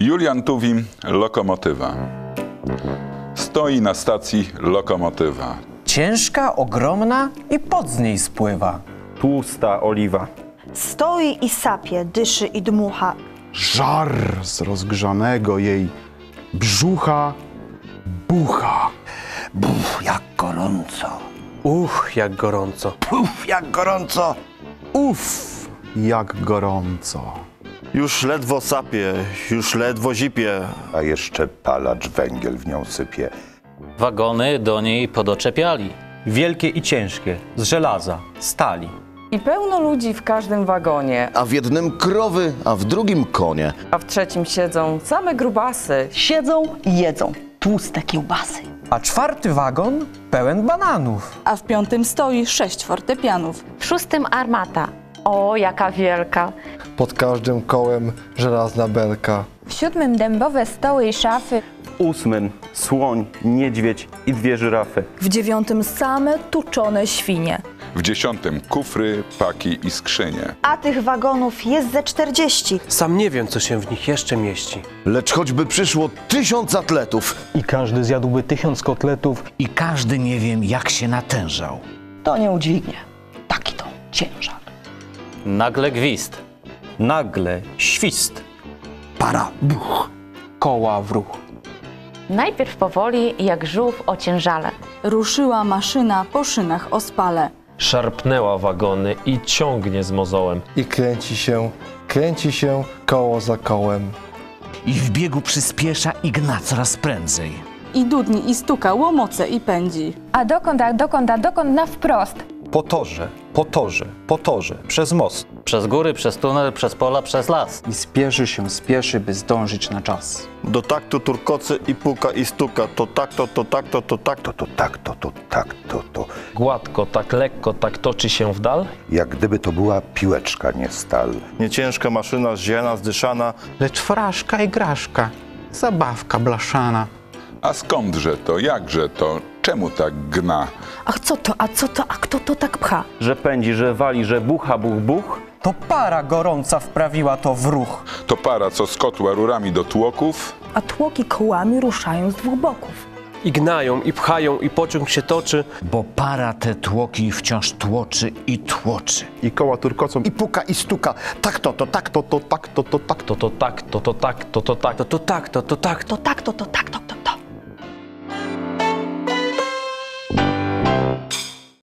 Julian Tuwim, lokomotywa. Stoi na stacji lokomotywa. Ciężka, ogromna i pod z niej spływa. Tłusta oliwa. Stoi i sapie, dyszy i dmucha. Żar z rozgrzanego jej brzucha bucha. Buf, jak gorąco. Uch, jak gorąco. Puf, jak gorąco. Uff, jak gorąco. Już ledwo sapie, już ledwo zipie. a jeszcze palacz węgiel w nią sypie. Wagony do niej podoczepiali. Wielkie i ciężkie, z żelaza, stali. I pełno ludzi w każdym wagonie, A w jednym krowy, a w drugim konie. a w trzecim siedzą same grubasy. Siedzą i jedzą tłuste kiełbasy. A czwarty wagon pełen bananów. a w piątym stoi sześć fortepianów. W szóstym armata. O, jaka wielka. Pod każdym kołem żelazna belka. W siódmym dębowe stoły i szafy. W ósmym słoń, niedźwiedź i dwie żyrafy. W dziewiątym same tuczone świnie. W dziesiątym kufry, paki i skrzynie. A tych wagonów jest ze 40. Sam nie wiem, co się w nich jeszcze mieści. Lecz choćby przyszło tysiąc atletów. I każdy zjadłby tysiąc kotletów. I każdy nie wiem, jak się natężał. To nie udźwignie. Taki to ciężar. Nagle gwizd. Nagle świst. Para, buch. Koła w ruch. Najpierw powoli, jak żółw o ciężale. Ruszyła maszyna po szynach ospale. Szarpnęła wagony i ciągnie z mozołem. I kręci się, kręci się koło za kołem. I w biegu przyspiesza i gna coraz prędzej. I dudni i stuka łomoce i pędzi. A dokąd, a dokąd, a dokąd na wprost. Po torze, po torze, po torze, przez most. Przez góry, przez tunel, przez pola, przez las. I spieszy się, spieszy, by zdążyć na czas. Do taktu turkocy i puka i stuka. To tak, to, to tak, to, to tak, to. To to tak, to to tak, to to. Gładko, tak lekko, tak toczy się w dal. Jak gdyby to była piłeczka, nie stal. Nieciężka maszyna, zziana, zdyszana. Lecz fraszka i graszka, zabawka blaszana. A skądże to, jakże to, czemu tak gna? Ach co to, a co to, a kto to tak pcha? Że pędzi, że wali, że bucha, buch, buch. To para gorąca wprawiła to w ruch. To para, co z kotła rurami do tłoków, A tłoki kołami ruszają z dwóch boków. I gnają, i pchają, i pociąg się toczy. Bo para te tłoki wciąż tłoczy i tłoczy. I koła turkocą I puka i stuka. Tak to, to tak to, to tak to, to tak To to tak, to to tak, to to tak. To to tak, to to tak, to To tak, to, to tak, to